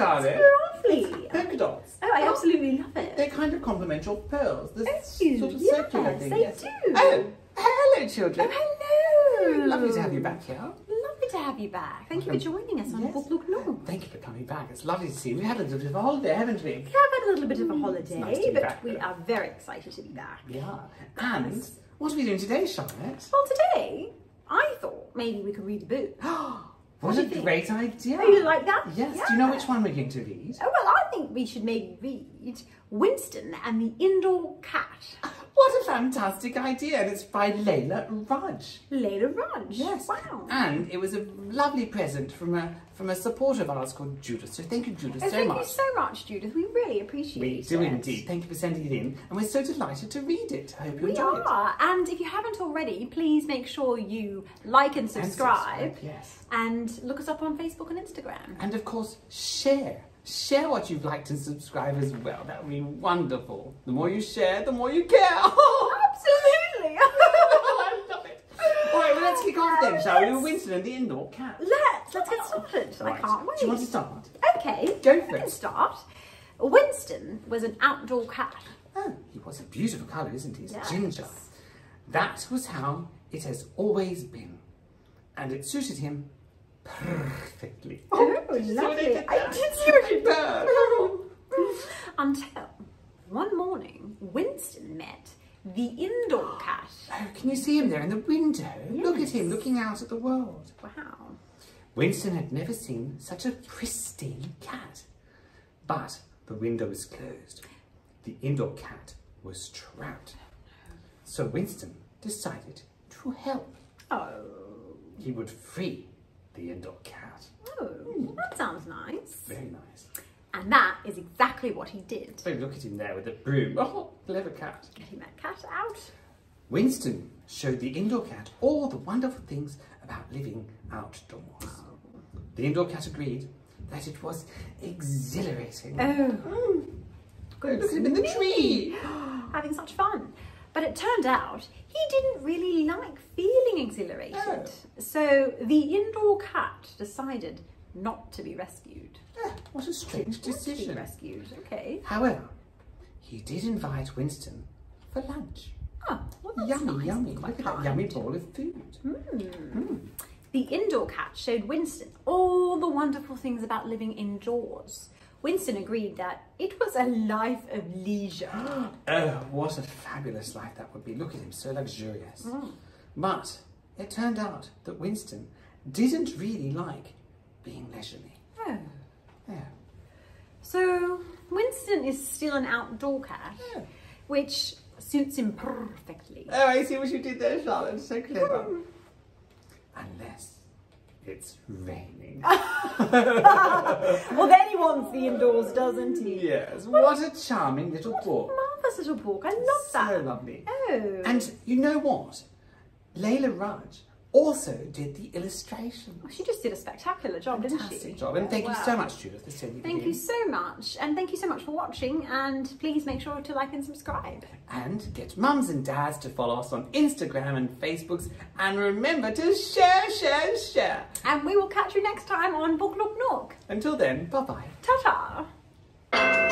Charlotte. It's lovely. Polka dots. Oh, I absolutely love it. They're kind of complement your pearls. They're sort of yes, circular thing. They yes. do. Oh, hello, children. Oh, hello. Lovely to have you back here to have you back. Thank you for joining us on yes. Book Look Nook. Thank you for coming back. It's lovely to see you. We had a little bit of a holiday, haven't we? We have had a little bit of a mm, holiday, nice but back, we though. are very excited to be back. Yeah. And what are we doing today, Charlotte? Well, today, I thought maybe we could read a book. What do a great idea. Oh, you like that? Yes. Do you know which one we're going to read? Oh, well, I think we should maybe read Winston and the Indoor Cat. What a fantastic idea. And it's by Leila Rudge. Leila Rudge. Yes. Wow. And it was a lovely present from a from a supporter of ours called Judith. So thank you, Judith, Oh, so thank much. you so much, Judith. We really appreciate we it. We do indeed. Thank you for sending it in. And we're so delighted to read it. I hope you We enjoy it. We are. And if you haven't already, please make sure you like and And subscribe. Yes. And look us up on Facebook and Instagram. And of course, share. Share what you've liked and subscribe as well. That would be wonderful. The more you share, the more you care. Oh, Absolutely. I love it. All right, well, let's kick off then, shall we? With Winston and the indoor cat. let's let's get started. I can't wait. Do you want to start? Okay. Go for can it. start. Winston was an outdoor cat. Oh, he was a beautiful colour, isn't he? It's Yes. ginger. That was how it has always been. And it suited him perfectly. Oh, Oh, did you see what I lovely. did I there? did you. Until one morning, Winston met the indoor cat. Oh, can you see him there in the window? Look at him looking out at the world. Wow. Winston had never seen such a pristine cat. But the window was closed. The indoor cat was trapped. So Winston decided to help. Oh. He would free the indoor cat. Oh, that sounds nice. Very nice. And that is exactly what he did. Oh, look at him there with the broom. Oh, clever cat. Getting that cat out. Winston showed the indoor cat all the wonderful things about living outdoors. Oh. The indoor cat agreed that it was exhilarating. Oh. Look at him in the tree. Having such fun. But it turned out he didn't really like feeling exhilarated. Oh. So the indoor cat decided not to be rescued. Ah, what a strange Not to be decision. rescued. Okay. However, he did invite Winston for lunch. Oh, well, that's yummy, nice. yummy. Look at that yummy bowl of food. Hmm. Hmm. The indoor cat showed Winston all the wonderful things about living indoors. Winston agreed that it was a life of leisure. Oh, what a fabulous life that would be. Look at him, so luxurious. Mm. But it turned out that Winston didn't really like being leisurely. Oh. Yeah. So Winston is still an outdoor cat, Yeah. which suits him perfectly. Oh, I see what you did there, Charlotte. So clever. Unless it's raining. well, then he wants the indoors, doesn't he? yes, what a charming little book. Marvellous little book. I love So that. lovely. Oh. And you know what? Leila Rudge also did the illustration. Oh, she just did a spectacular job, didn't she? Fantastic job. And thank you Wow. so much, Judith, for sending it Thank you so much. And thank you so much for watching. And please make sure to like and subscribe. And get mums and dads to follow us on Instagram and Facebooks. And remember to share, share, share. And we will catch you next time on Book Look Nook. Until then, bye bye. Ta ta.